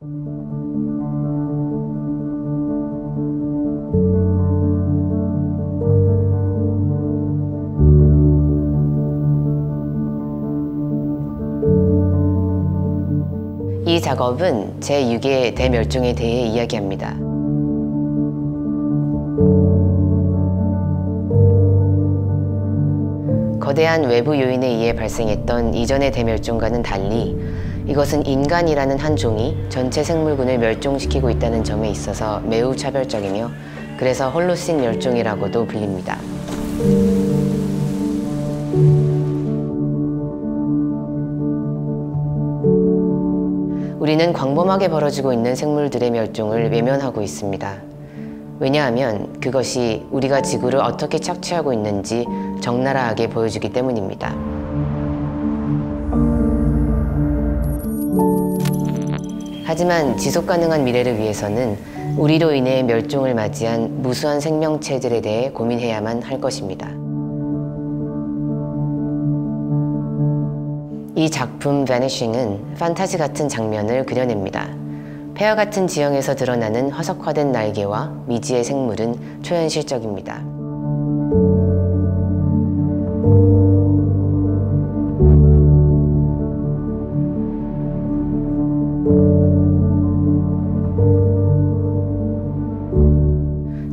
이 작업은 제6의 대멸종에 대해 이야기합니다. 거대한 외부 요인에 의해 발생했던 이전의 대멸종과는 달리 이것은 인간이라는 한 종이 전체 생물군을 멸종시키고 있다는 점에 있어서 매우 차별적이며 그래서 홀로신 멸종이라고도 불립니다. 우리는 광범하게 벌어지고 있는 생물들의 멸종을 외면하고 있습니다. 왜냐하면 그것이 우리가 지구를 어떻게 착취하고 있는지 적나라하게 보여주기 때문입니다. 하지만 지속 가능한 미래를 위해서는 우리로 인해 멸종을 맞이한 무수한 생명체들에 대해 고민해야만 할 것입니다. 이 작품 Vanishing은 판타지 같은 장면을 그려냅니다. 폐와 같은 지형에서 드러나는 화석화된 날개와 미지의 생물은 초현실적입니다.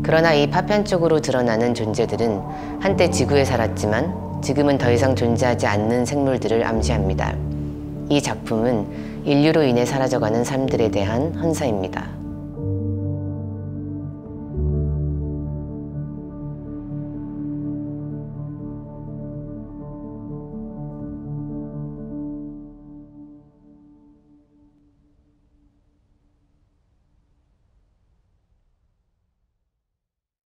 그러나 이 파편 쪽으로 드러나는 존재들은 한때 지구에 살았지만 지금은 더 이상 존재하지 않는 생물들을 암시합니다. 이 작품은 인류로 인해 사라져가는 삶들에 대한 헌사입니다.